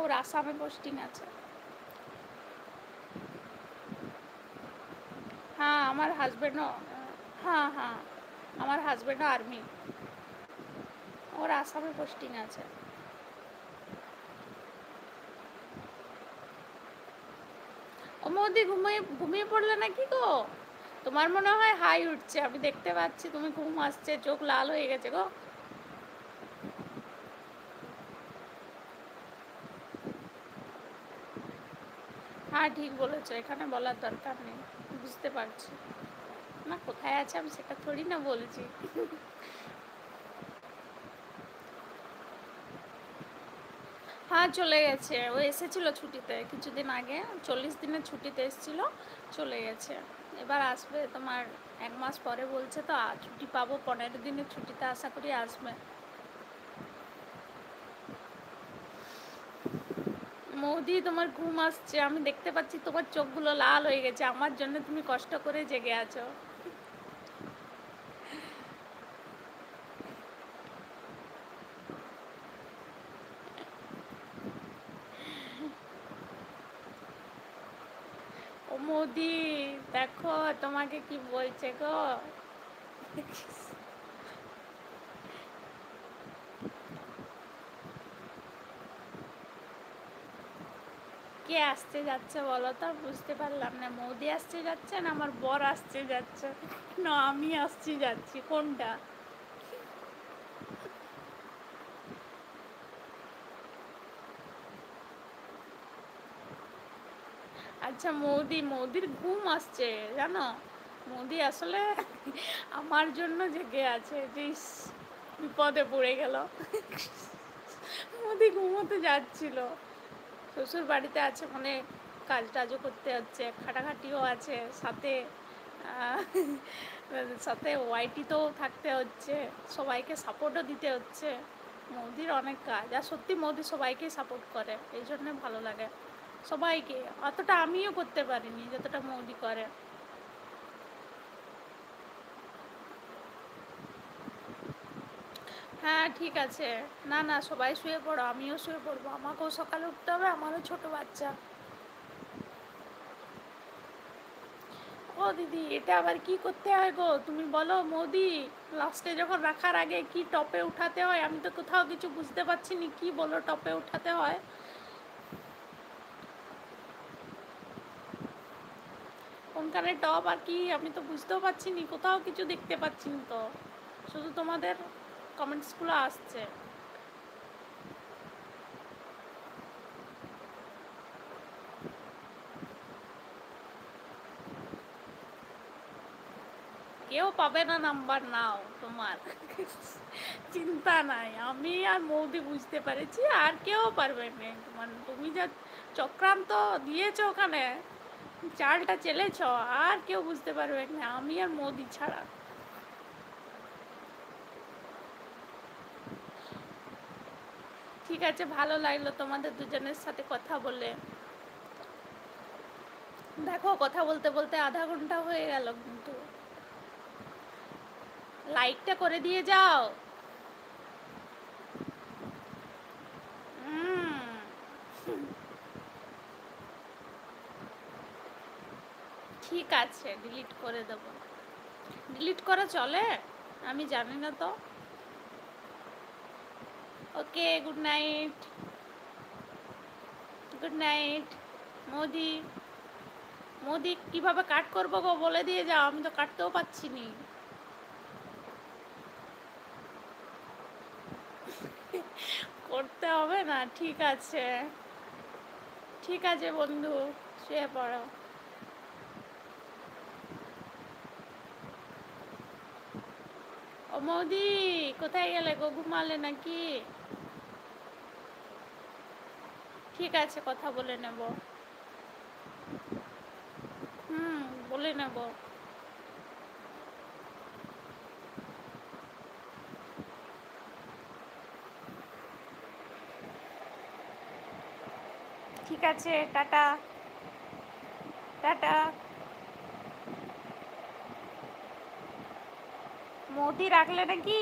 ওর আসামে পোস্টিং আছে। হ্যাঁ আমার হাজব্যান্ডও হ্যাঁ হ্যাঁ আমার হাজব্যান্ডও আর্মি ওর আসামে পোস্টিং আছে। ও মোদি ঘুমিয়ে ঘুমিয়ে পড়লে নাকি গো? তোমার মনে হয় হাই উঠছে, আমি দেখতে পাচ্ছি, তুমি ঘুম আসছে, চোখ লাল হয়ে গেছে গো। হ্যাঁ ঠিক বলেছ, এখানে বলার দরকার নেই, বুঝতে পারছি। না, কোথায় আছে আমি সেটা থোড়ি না বলছি। হ্যাঁ চলে গেছে, ও এসেছিল ছুটিতে, কিছুদিন আগে, চল্লিশ দিনের ছুটিতে এসেছিল, চলে গেছে। এবার আসবে, তোমার এক মাস পরে বলছে তো ছুটি পাবো, পনেরো দিনের ছুটিতে আশা করি আসবে। মৌদি, তোমার ঘুম আসছে। আমি দেখতে পাচ্ছি তোমার চোখগুলো লাল হয়ে গেছে। আমার জন্য তুমি কষ্ট করে জেগে আছো। মোদি, দেখো তোমাকে কি বলছে গো। কে আসতে যাচ্ছে বলো তো? বুঝতে পারলাম না। মোদি আসছে যাচ্ছে না আমার বর আসছে যাচ্ছে? না, আমি আসছি যাচ্ছি। কোনটা? আচ্ছা মোদি, মোদির ঘুম আসছে, জানো? মোদি আসলে আমার জন্য জেগে আছে, যে বিপদে পড়ে গেল। মোদি ঘুমোতে যাচ্ছিল। শ্বশুর বাড়িতে আছে মানে কাজ টাজও করতে হচ্ছে, খাটাখাটিও আছে, সাথে সাথে ওয়াইটিতেও থাকতে হচ্ছে, সবাইকে সাপোর্টও দিতে হচ্ছে, মোদির অনেক কাজ, আর সত্যি মোদি সবাইকেই সাপোর্ট করে, এই জন্যে ভালো লাগে সবাইকে, অতটা আমিও করতে পারিনি, যতটা মোদি করে। হ্যাঁ ঠিক আছে। না না, সবাই শুয়ে পড়ো, আমিও শুয়ে পড়ব। আমাকেও সকালে উঠতে হবে, আমারও ছোট বাচ্চা। ও দিদি, এটা আবার কি করতে হয় গো? তুমি বলো, মোদি লাস্টে যখন রাখার আগে কি টপে উঠাতে হয়? আমি তো কোথাও কিছু বুঝতে পারছি না, কি বলো টপে উঠাতে হয়? কোনখানে টপ আর কি, আমি তো বুঝতেও পারছি না, কোথাও কিছু দেখতে পাচ্ছি না তো। শুধু তোমাদের কমেন্টসগুলো আসছে। কেউ পাবে না নাম্বার নাও তোমার। চিন্তা নাই, আমি আর মৌদি বুঝতে পেরেছি, আর কেউ পারবে না। মানে তুমি যা চক্রান্ত দিয়েছ ওখানে, চালটা চেলেছ, আর কেউ বুঝতে পারবে না, আমি আর মোদি ছাড়া। ঠিক আছে, ভালো লাগল তোমাদের দুজনের সাথে কথা বলে। দেখো, কথা বলতে বলতে আধা ঘণ্টা হয়ে গেল কিন্তু। লাইকটা করে দিয়ে যাও। ঠিক আছে ডিলিট করে দেবো। ডিলিট করা চলে? আমি জানি না তো। Okay good night good night Modi Modi, কীভাবে কাট করব গো? বলে দিয়ে যাও, আমি তো কাটতেও পাচ্ছি নি। করতে হবে না, ঠিক আছে। ঠিক আছে বন্ধু, শুয়ে পড়ো। ও মৌদি, কোথায় গেলে গো? ঘুমালে নাকি? ঠিক আছে, কথা বলে নেব। হুম, বলে নেব। ঠিক আছে, টাটা। টাটা। মোদি রাখলে নাকি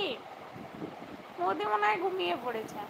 মোদি মনে হয় ঘুমিয়ে পড়েছে।